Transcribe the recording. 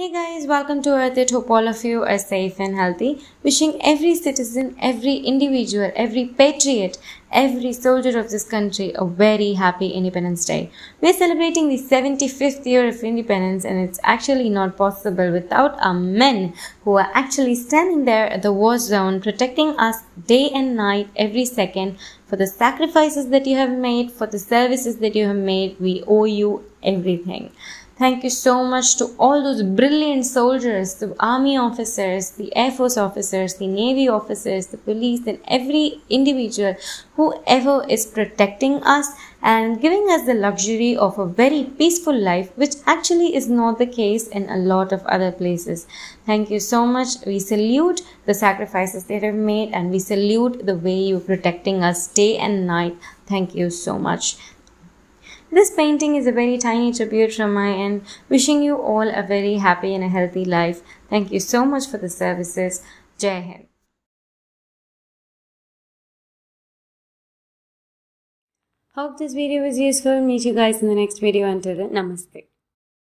Hey guys, welcome to Earth It. Hope all of you are safe and healthy. Wishing every citizen, every individual, every patriot, every soldier of this country a very happy Independence Day. We're celebrating the 75th year of independence and it's actually not possible without our men who are actually standing there at the war zone protecting us day and night every second for the sacrifices that you have made, for the services that you have made. We owe you everything. Thank you so much to all those brilliant soldiers, the army officers, the air force officers, the navy officers, the police, and every individual, whoever is protecting us and giving us the luxury of a very peaceful life, which actually is not the case in a lot of other places. Thank you so much. We salute the sacrifices they have made and we salute the way you're protecting us day and night. Thank you so much. This painting is a very tiny tribute from my end, wishing you all a very happy and a healthy life. Thank you so much for the services. Jai Hind. Hope this video was useful. Meet you guys in the next video. Until then, namaste.